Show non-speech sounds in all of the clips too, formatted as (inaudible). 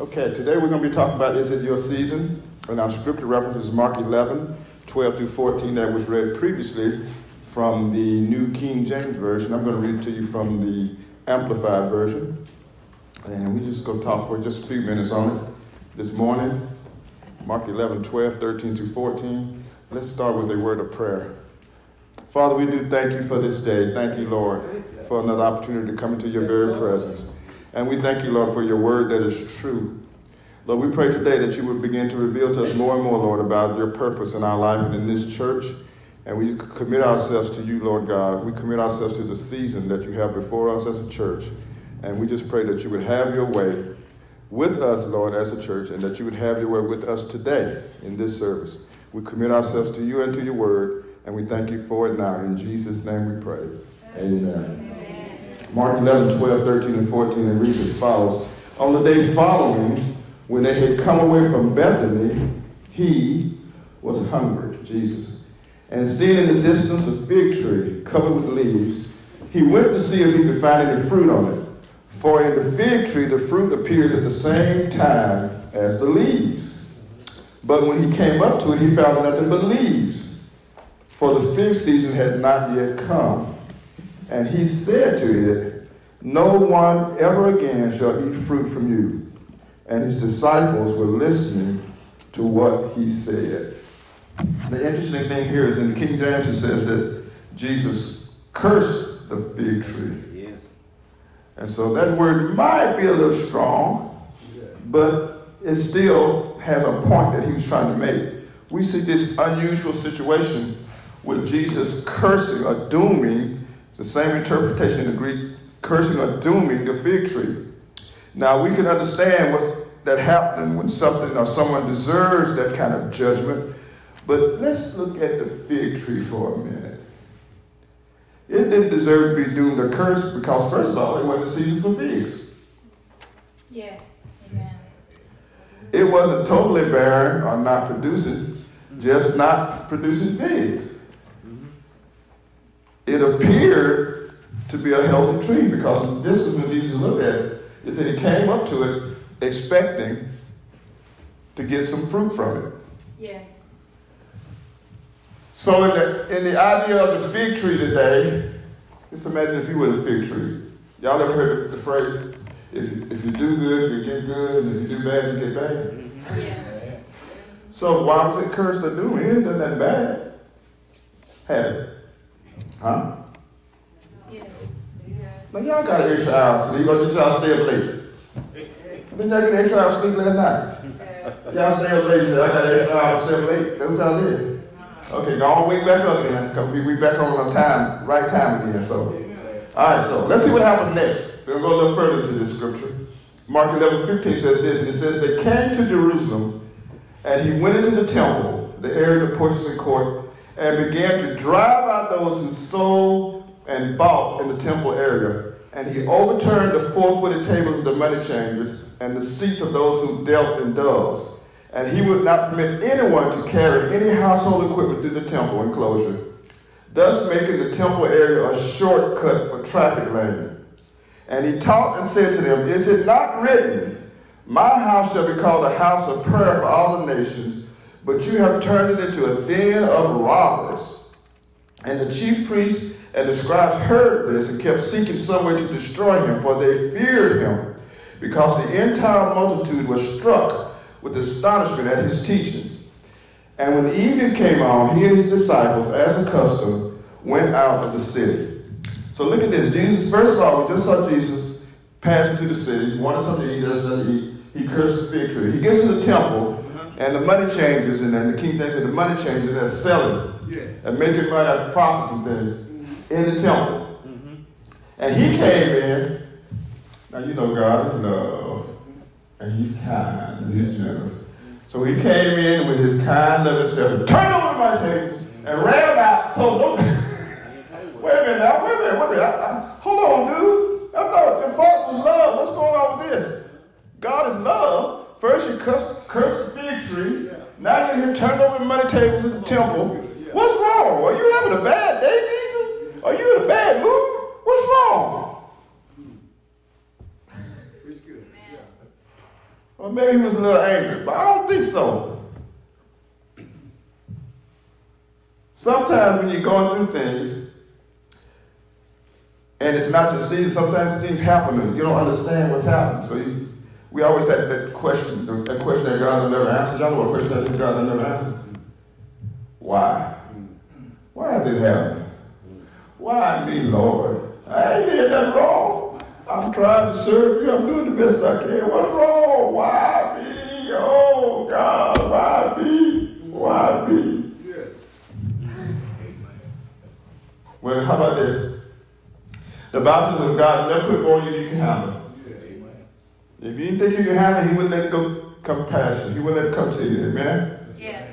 Okay, today we're going to be talking about Is It Your Season? And our scripture reference is Mark 11, 12 through 14, that was read previously from the New King James Version. I'm going to read it to you from the Amplified Version. And we're just going to talk for just a few minutes on it this morning. Mark 11, 12, 13 through 14. Let's start with a word of prayer. Father, we do thank you for this day. Thank you, Lord, for another opportunity to come into your very presence. And we thank you, Lord, for your word that is true. Lord, we pray today that you would begin to reveal to us more and more, Lord, about your purpose in our life and in this church. And we commit ourselves to you, Lord God. We commit ourselves to the season that you have before us as a church. And we just pray that you would have your way with us, Lord, as a church, and that you would have your way with us today in this service. We commit ourselves to you and to your word, and we thank you for it now. In Jesus' name we pray. Amen. Mark 11, 12, 13, and 14, and reads as follows. On the day following, when they had come away from Bethany, he was hungry, Jesus. And seeing in the distance a fig tree covered with leaves, he went to see if he could find any fruit on it. For in the fig tree, the fruit appears at the same time as the leaves. But when he came up to it, he found nothing but leaves, for the fig season had not yet come. And he said to it, No one ever again shall eat fruit from you. And his disciples were listening to what he said. The interesting thing here is in the King James it says that Jesus cursed the fig tree. Yes. And so that word might be a little strong, but it still has a point that he was trying to make. We see this unusual situation with Jesus cursing or dooming the same interpretation in the Greek, cursing or dooming the fig tree. Now we can understand what that happened when something or someone deserves that kind of judgment, but let's look at the fig tree for a minute. It didn't deserve to be doomed or cursed because, first of all, it wasn't season for figs. Yes, amen. It wasn't totally barren or not producing, just not producing figs it appeared to be a healthy tree because this is when Jesus looked at it. Said he came up to it expecting to get some fruit from it. Yeah. So in the, in the idea of the fig tree today, just imagine if you were a fig tree. Y'all ever heard the phrase, if you, if you do good, you get good, and if you do bad, you get bad? Mm-hmm. Yeah. So why was it cursed or doing? It isn't that bad. Had it. Huh? Yeah. Now y'all got an extra hour sleep, or did y'all stay up late? Didn't y'all get an extra hour sleep last night? Y'all stay up late, I got an extra hour stay up late. That's what y'all did. Okay, on, wake back up then, because we, we back on the time, right time again. So, all right, so let's see what happens next. We'll go a little further to this scripture. Mark 11, 15 says this. It says, They came to Jerusalem, and he went into the temple, the area of the porches and court, and began to drive out those who sold and bought in the temple area. And he overturned the four-footed tables of the money changers and the seats of those who dealt in doves. And he would not permit anyone to carry any household equipment through the temple enclosure, thus making the temple area a shortcut for traffic lane. And he taught and said to them, Is it not written, My house shall be called a house of prayer for all the nations, but you have turned it into a den of robbers. And the chief priests and the scribes heard this and kept seeking some way to destroy him, for they feared him, because the entire multitude was struck with astonishment at his teaching. And when evening came on, he and his disciples, as a custom, went out of the city. So look at this. Jesus, first of all, we just saw Jesus passing through the city, wanted something to eat, doesn't eat. He cursed the fig tree. He gets to the temple, and the money changers, and then the King James said the money changers are selling yeah. and making money out of profits and things mm-hmm. in the temple. Mm-hmm. And he came in. Now you know God is love, and He's kind and He's generous. So he came in with his kind, loving self, turned over my table, and ran out. Told them, (laughs) wait a minute now, wait a minute, wait a minute. I, I, hold on, dude. I thought the fault was love. What's going on with this? God is love. First you curse, curse the fig tree. Yeah. Now you're here turned over money tables in the temple. Yeah. What's wrong? Are you having a bad day, Jesus? Are you in a bad mood? What's wrong? Or maybe he was a little angry, but I don't think so. Sometimes when you're going through things, and it's not your season, sometimes things happen and you don't understand what's happening. So you, we always have that question, that question that God never answered. Y'all know what question that God never answered? Why? Why is it happening? Why me, Lord? I ain't did nothing wrong. I'm trying to serve you. I'm doing the best I can. What's wrong? Why me? Oh, God, why me? Why me? Well, how about this? The boundaries of God never put more than you can handle. If you didn't think you could handle it, He wouldn't let it go come past you. He wouldn't let it come to you. Amen? Yeah.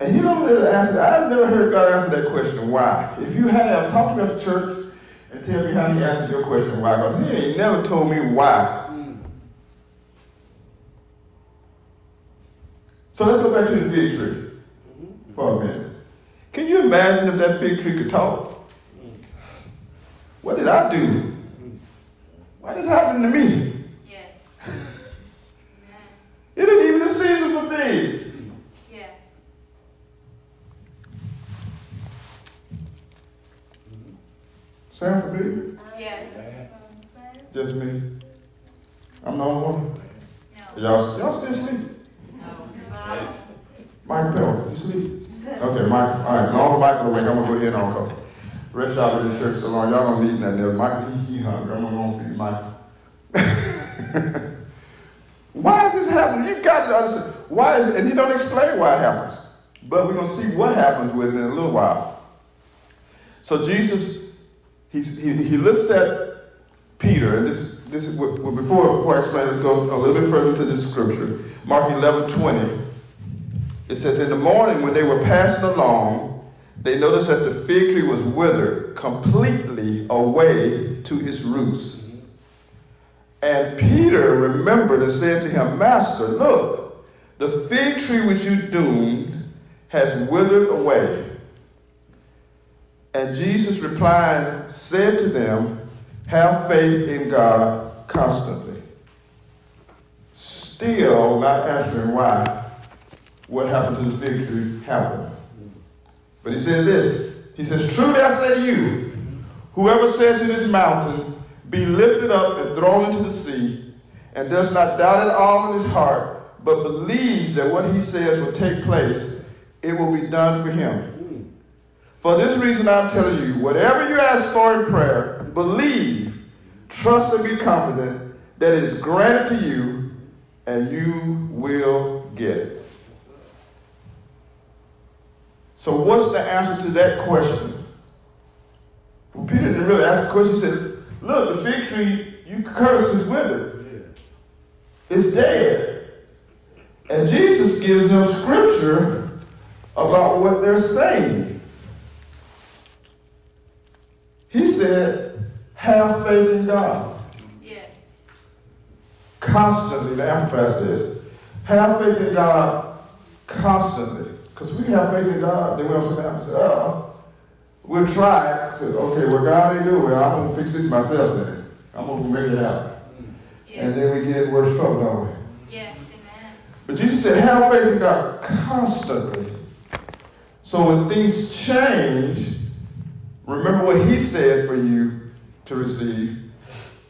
And you don't really answer that. I've never heard God answer that question, why? If you have, talk to me at the church and tell me how he answered your question, why? Because he ain't never told me why. So let's go back to the fig tree for a minute. Can you imagine if that fig tree could talk? What did I do? Why this happened to me? Yeah. It ain't even the season for figs. Yeah. Sound familiar? Yeah. Just me. I'm the only one. No. Y'all, y'all still sleep? No. Mike Pell, you sleep? Okay, Mike, all right, long Mike awake, I'm gonna go ahead and on go. Rest y'all in the church so long, y'all gonna need that there. Mike, he, he hungry, I'm gonna go feed Mike. (laughs) why is this happening? You got to understand. Why is it? And he don't explain why it happens. But we're gonna see what happens with it in a little while. So Jesus, he, he looks at Peter, and this, this is what, before, before I explain, let's go a little bit further to this scripture. Mark 11, 20. It says, In the morning when they were passing along, they noticed that the fig tree was withered completely away to its roots. And Peter remembered and said to him, Master, look, the fig tree which you doomed has withered away. And Jesus replying said to them, Have faith in God constantly. Still not answering why what happened to the fig tree happened. But he said this He says, Truly I say to you, whoever says to this mountain, Be lifted up and thrown into the sea, and does not doubt at all in his heart, but believes that what he says will take place, it will be done for him. For this reason I'm telling you, whatever you ask for in prayer, believe, trust, and be confident that it is granted to you, and you will get it. So, what's the answer to that question? Well, Peter didn't really ask the question. He said, Look, the fig tree you curse is withered, it's dead. And Jesus gives them scripture about what they're saying. He said, Have faith in God. Yeah. Constantly, the Amplified says, Have faith in God constantly. Because we have faith in God, then we'll sometimes say, oh, we'll try. Okay, well, God ain't doing it. Well, I'm going to fix this myself then. I'm going to make it happen. Yeah. And then we get worse trouble, don't we? Yeah. Amen. But Jesus said, have faith in God constantly. So when things change, remember what He said for you to receive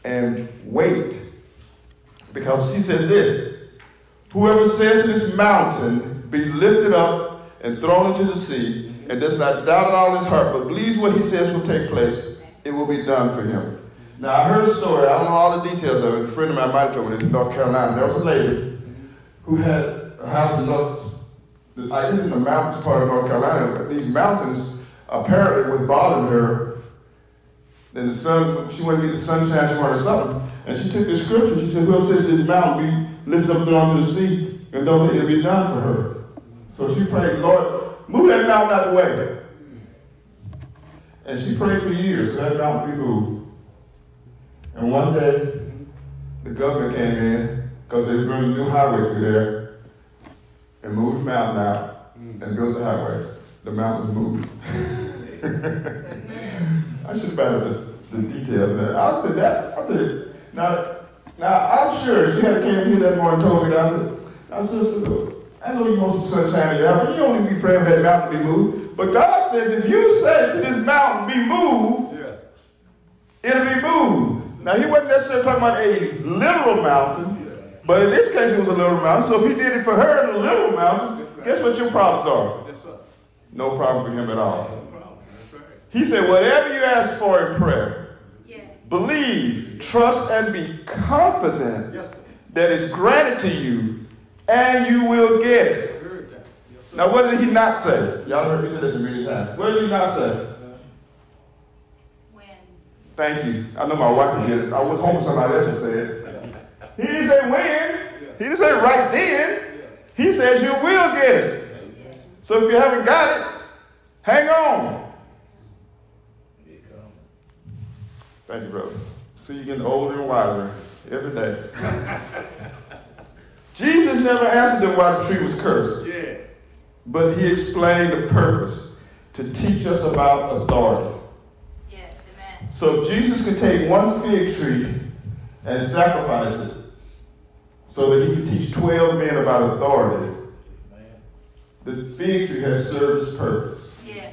and wait. Because He says this Whoever says this mountain, be lifted up and thrown into the sea, and does not doubt at all in his heart, but believes what he says will take place, it will be done for him. Now, I heard a story, I don't know all the details of it. A friend of mine might have told me this in North Carolina. There was a lady who had a house in North, I guess in the mountains part of North Carolina, but these mountains apparently was bothering her. Then the sun, she wanted to get the sunshine, she wanted something. And she took the scripture, she said, Whoever says this mountain be lifted up thrown to the sea, and don't it be done for her. So she prayed, Lord, move that mountain out of the way. And she prayed for years that mountain be moved. And one day, the governor came in because they were building a new highway through there and moved the mountain out mm. and built the highway. The mountain moved. (laughs) I should find out the, the details of that. I said that. I said, now, Now, I'm sure she had came here that morning and told me that. I said, I said, I know you want some sunshine in your house, but you don't need to be praying for that mountain to be moved. But God says, if you say to this mountain be moved, Yes. it'll be moved. Now, he wasn't necessarily talking about a literal mountain, but in this case, it was a little mountain. So if he did it for her in a little mountain, guess what your problems are? Yes, sir. No problem for him at all. No right. He said, whatever you ask for in prayer, Yeah. believe, trust, and be confident Yes, sir. that is granted to you, and you will get it. Heard that. Yes. Now, what did he not say? Y'all heard me say this a million times. What did he not say? When? Thank you. I know my wife can get it. I was hoping somebody else would say it. He didn't say when. He didn't say right then. He says you will get it. Yeah. So if you haven't got it, hang on. Thank you, brother. See you getting older and wiser every day. (laughs) Jesus never answered them why the tree was cursed. Yeah. But he explained the purpose to teach us about authority. Yes. Amen. So Jesus could take one fig tree and sacrifice it so that he could teach 12 men about authority. The fig tree has served its purpose. Yeah.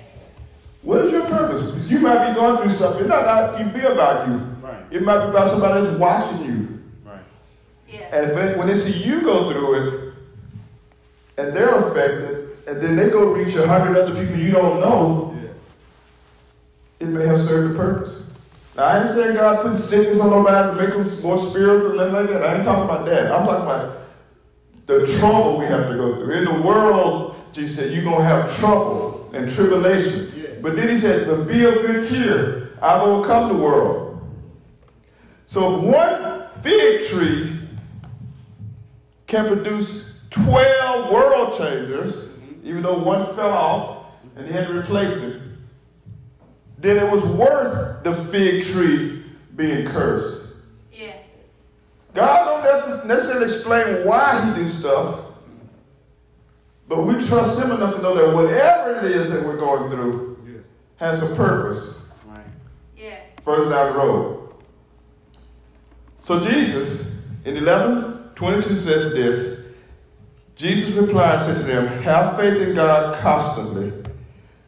What is your purpose? Because you might be going through something. It might not even be about you. Right, It might be about somebody that's watching you. Yeah. And when, when they see you go through it, and they're affected, and then they go reach a hundred other people you don't know, Yeah. it may have served a purpose. Now, I ain't saying God put sickness on nobody to make them more spiritual and nothing like that. I ain't talking about that. I'm talking about the trouble we have to go through. In the world, Jesus said, you're going to have trouble and tribulation. Yeah. But then he said, but be of good cheer. I've overcome the world. So if one fig tree can produce 12 world changers, even though one fell off and he had to replace it, then it was worth the fig tree being cursed. Yeah. God don't necessarily explain why he do stuff, but we trust him enough to know that whatever it is that we're going through Yes. has a purpose Right. Yeah. further down the road. So Jesus, in 11, 22 says this, Jesus replied, and said to them, have faith in God constantly.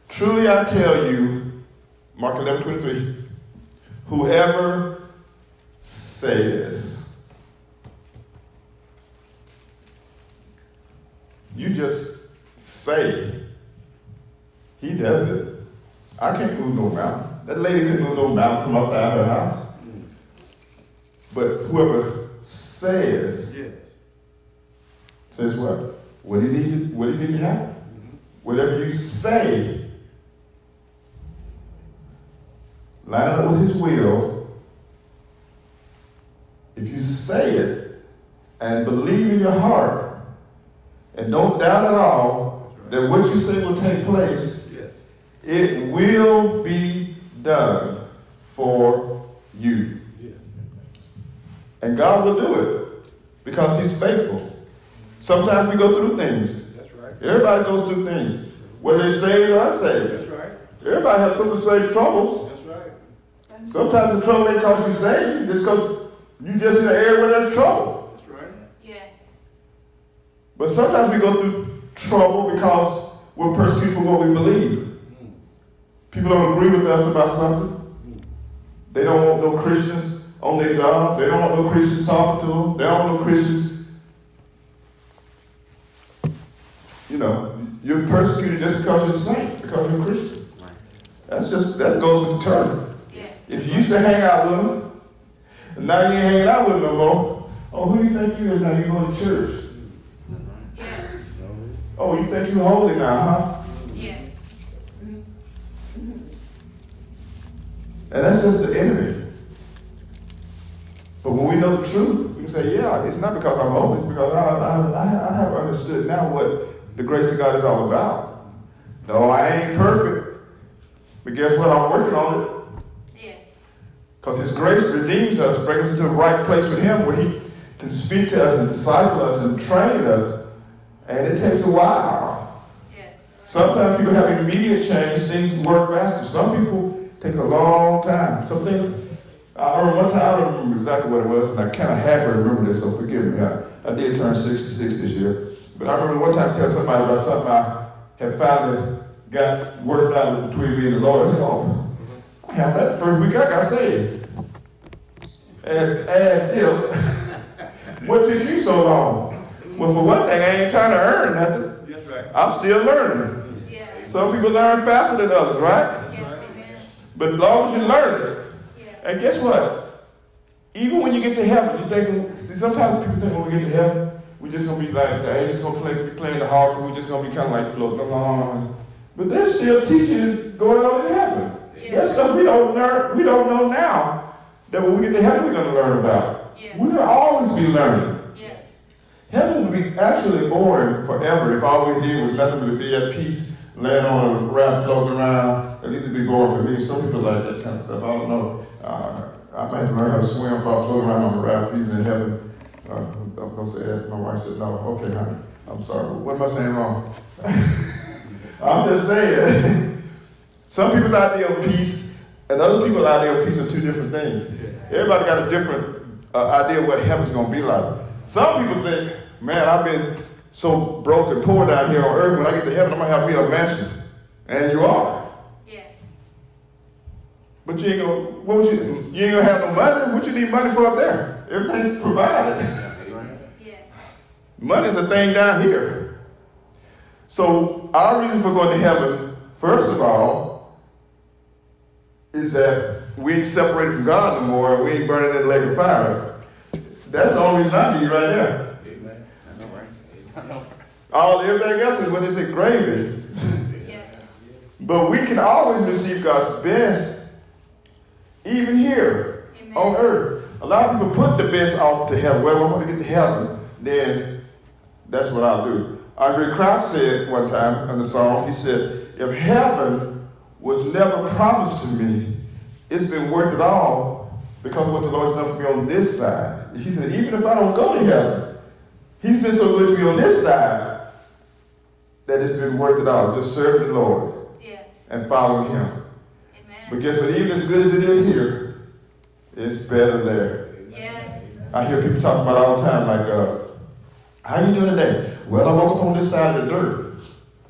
Truly I tell you, Mark 11, 23, whoever says, you just say, he does it. I can't move no mountain. That lady couldn't move no mountain from outside her house. But whoever says. Says what? What do you need to, what do you need to happen? Whatever you say, line up with his will. If you say it and believe in your heart and don't doubt at all that what you say will take place, Yes. it will be done for you. Yes. And God will do it because He's faithful. Sometimes we go through things. That's right. Everybody goes through things. Whether they saved or unsaved. That's right. Everybody has some of the same troubles. That's right. Sometimes the trouble ain't cause you saved, just because you just in the area where there's trouble. That's right. Yeah. But sometimes we go through trouble because we're persecuted for what we believe. People don't agree with us about something. They don't want no Christians on their job. They don't want no Christians talking to them. They don't want no Christians. You know, you're persecuted just because you're a saint, because you're a Christian. That's just, that goes with the term. Yeah. If you used to hang out with them, and now you ain't hanging out with them no more, oh, who do you think you is now? You going to church. Yeah. Oh, you think you holy now, huh? Yeah. And that's just the enemy. But when we know the truth, we can say, yeah, it's not because I'm holy, it's because I, I, I, I have understood now what the grace of God is all about. No, I ain't perfect. But guess what? I'm working on it. Yeah. Because His grace redeems us, brings us into the right place with Him where He can speak to us and disciple us and train us. And it takes a while. Yeah. Sometimes people have immediate change, things work faster. Some people take a long time. Some things I remember one time, I don't remember exactly what it was, and I kind of half remember this, so forgive me. I, I did turn 66 this year. But I remember one time I telling somebody about something I had finally got worked out between me and the Lord. I said, oh, I have that first week I got saved. As, as if, (laughs) what took you so long? Well, for one thing, I ain't trying to earn nothing. That's right. I'm still learning. Yeah. Some people learn faster than others, right? Yes, amen. But as long as you learn it, Yeah. and guess what? Even when you get to heaven, you think, see, sometimes people think when we get to heaven, we're just gonna be like the angels gonna play, be playing the harps, and we're just gonna be kind of like floating along. But there's still teaching going on in heaven. There's stuff we don't learn, we don't know now that when we get to heaven, we're gonna learn about. Yeah. We're gonna always be learning. Yes. Heaven would be actually boring forever if all we did was nothing but be at peace, laying on a raft, floating around. At least it'd be boring for me. Some people like that kind of stuff. I don't know. Uh, I might have to learn how to swim if I float around on a raft, even in heaven. Uh, I'm gonna say that. My wife said, "No, okay, honey. I'm sorry. What am I saying wrong?" (laughs) I'm just saying. (laughs) Some people's idea of peace and other people's idea of peace are two different things. Everybody got a different uh, idea of what heaven's gonna be like. Some people think, man, I've been so broke and poor down here on earth. When I get to heaven, I'm gonna have me a mansion, and you are. Yeah. But you ain't gonna, what would you, you ain't gonna have no money. What you need money for up there? Everything's provided. (laughs) Yeah. Money's a thing down here. So our reason for going to heaven, first of all, is that we ain't separated from God no more, and we ain't burning in the lake of fire. That's the only reason I need right there. Amen. I know, right? (laughs) I know. All everything else is what they say gravy. Yeah. But we can always receive God's best, even here Amen. on earth. A lot of people put the best off to heaven. Well, I want to get to heaven, then that's what I'll do. Andraé Crouch said one time in the song, he said, if heaven was never promised to me, it's been worth it all because of what the Lord's done for me on this side. He said, even if I don't go to heaven, he's been so good to me on this side that it's been worth it all. Just serving the Lord Yes. and following him. Amen. But guess what? Even as good as it is here, it's better there. Yes. I hear people talk about all the time, like, uh, how you doing today? Well, I woke up on this side of the dirt.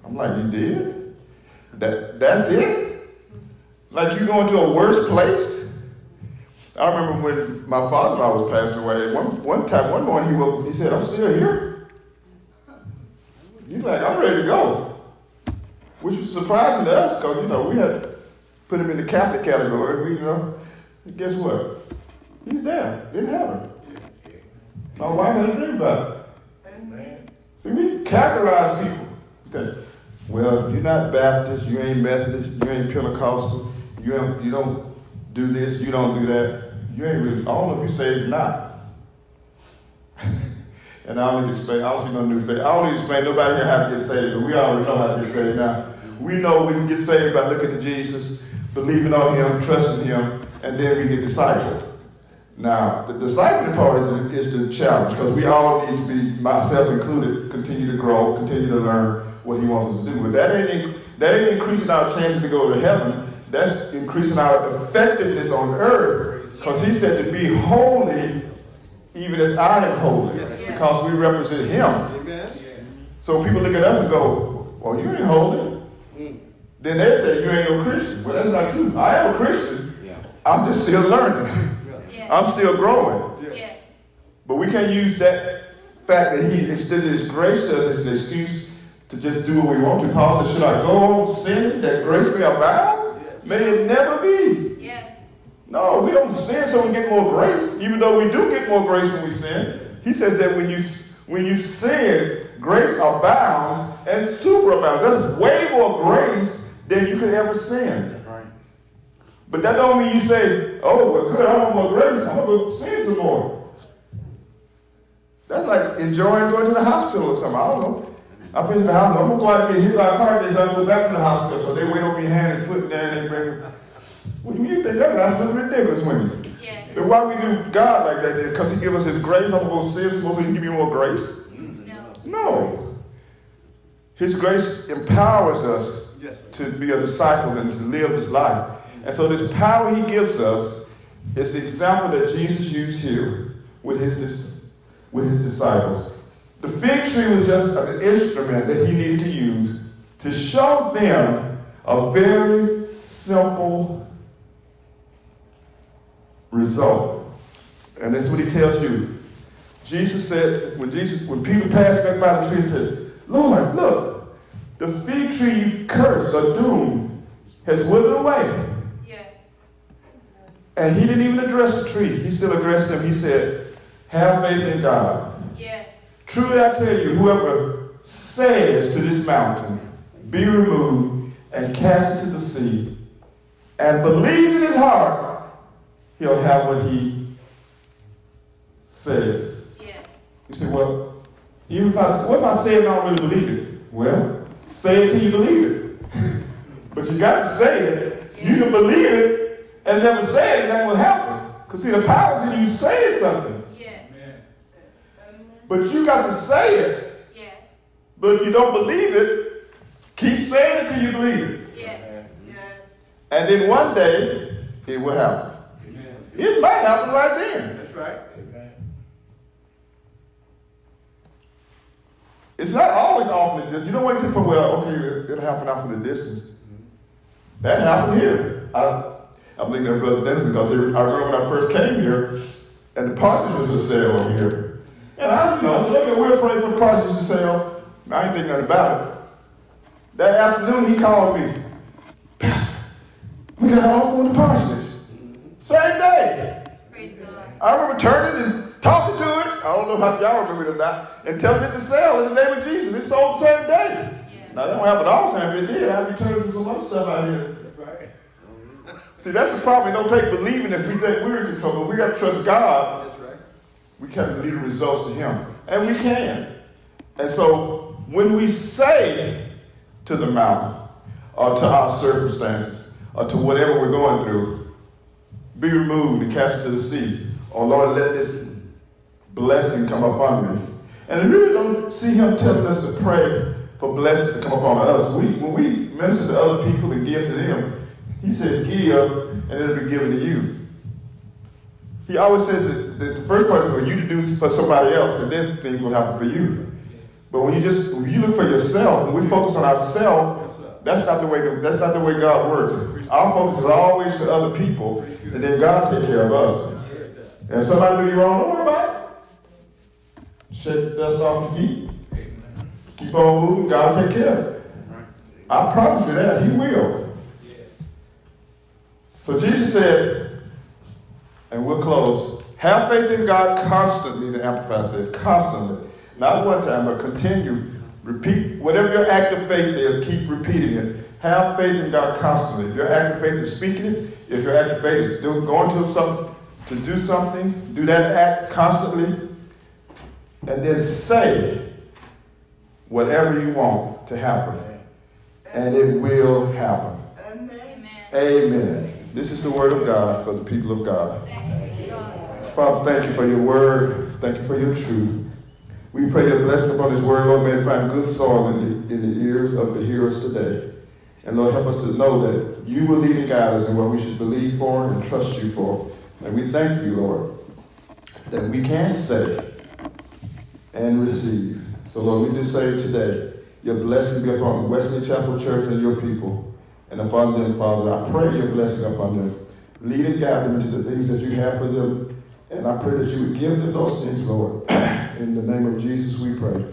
I'm like, you did? That that's it? Like you going to a worse place? I remember when my father-in-law was passing away. One one time, one morning he woke up, he said, I'm still here. He's like, I'm ready to go. Which was surprising to us, because you know, we had put him in the Catholic category. We, you know, guess what? He's there in heaven. My wife had a dream about it. See, we categorize people. Okay. Well, you're not Baptist, you ain't Methodist, you ain't Pentecostal, you don't, you don't do this, you don't do that. You ain't really, know if you saved not. (laughs) and I don't need to explain, I don't see no new faith. I don't need to explain nobody here how to get saved, but we already know how to get saved now. We know we can get saved by looking to Jesus, believing on Him, trusting Him, and then we get discipled. Now, the discipling part is, is the challenge because we all need to be, myself included, continue to grow, continue to learn what He wants us to do. But that ain't, that ain't increasing our chances to go to heaven. That's increasing our effectiveness on earth because He said to be holy even as I am holy because we represent Him. So people look at us and go, well, you ain't holy. Mm. Then they say you ain't no Christian. Well, that's not true. I am a Christian. I'm just still learning. (laughs) Yeah. I'm still growing. Yeah. But we can't use that fact that he extended his grace to us as an excuse to just do what we want to. Paul said, Should I go on sin that grace may abound? May it never be. Yeah. No, we don't sin so we get more grace, even though we do get more grace when we sin. He says that when you when you sin, grace abounds and superabounds. That's way more grace than you could ever sin. That's right. But that don't mean you say, oh, well, good, I want more grace. I'm going to go sin some more. That's like enjoying going to the hospital or something. I don't know. I've been to the hospital. I'm going to go out and get hit by a car and then go back to the hospital. So they wait on me hand and foot down and bring What do you think? That's absolutely ridiculous, women. Yeah. Then why we do God like that? Because he give us his grace. I'm going to go sin some more so he can give me more grace? No. No. His grace empowers us Yes, to be a disciple and to live his life. And so this power he gives us is the example that Jesus used here with his, with his disciples. The fig tree was just an instrument that he needed to use to show them a very simple result. And that's what he tells you. Jesus said, when Jesus, when Peter passed back by the tree, he said, Lord, look, the fig tree you cursed or doomed has withered away. Yeah. And he didn't even address the tree. He still addressed them. He said, Have faith in God. Yeah. Truly I tell you, whoever says to this mountain, Be removed and cast into the sea, and believes in his heart, he'll have what he says. Yeah. You say, Well, even if I what if I say it and I don't really believe it? Well, say it till you believe it. (laughs) but you got to say it. You can believe it and never say it, that will happen. Because see, the power is in you saying something. Yeah. But you got to say it. Yeah. But if you don't believe it, keep saying it till you believe it. Yeah. And then one day, it will happen. It might happen right then. That's right. Amen. It's not always off in the distance. You don't wait till, well, okay, it'll happen off in the distance. That happened here. I, I believe that Brother Dennis because I remember when I first came here, and the parsonage was for sale over here. And I, you know, look at we're praying for the parsonage to sale. I ain't think nothing about it. That afternoon, he called me. Pastor, we got an offer on the parsonage. Same day. Praise God. I remember turning and talking to it. I don't know how y'all remember it or not. And telling it to sell in the name of Jesus. It sold the same day. Yeah. Now, that don't happen all the time. It did, I'd be turning to some other stuff out here. See, that's the problem. It don't take believing if we think we're in control. But we got to trust God. That's right. We can lead the results to Him. And we can. And so, when we say to the mountain, or to our circumstances, or to whatever we're going through, be removed and cast into the sea. Oh Lord, let this blessing come upon me. And if we don't see him telling us to pray for blessings to come upon us, we, when we minister to other people and give to them, he said, give, and it'll be given to you. He always says that the first person for you to do for somebody else, and then things will happen for you. But when you just when you look for yourself, when we focus on ourselves, that's not the way that's not the way God works. Our focus is always to other people, and then God take care of us. And if somebody do you wrong, don't worry about it. Shake the dust off your feet. Keep on moving. God will take care of it. I promise you that. He will. So Jesus said, and we'll close, have faith in God constantly, the Amplified said, constantly. Not one time, but continue. Repeat whatever your act of faith is, keep repeating it. Have faith in God constantly. If your act of faith is speaking it, if your act of faith is doing, going to something to do something, do that act constantly, and then say whatever you want to happen. And it will happen. Amen. Amen. This is the word of God for the people of God. Father, thank you for your word. Thank you for your truth. We pray your blessing upon this word, Lord. May it find good soil in the, in the ears of the hearers today. And Lord, help us to know that you will lead and guide us in what we should believe for and trust you for. And we thank you, Lord, that we can say and receive. So, Lord, we do say today, your blessing be upon Wesley Chapel Church and your people. And upon them, Father, I pray your blessing upon them. Lead and guide them into the things that you have for them. And I pray that you would give them those things, Lord. (clears throat) In the name of Jesus, we pray.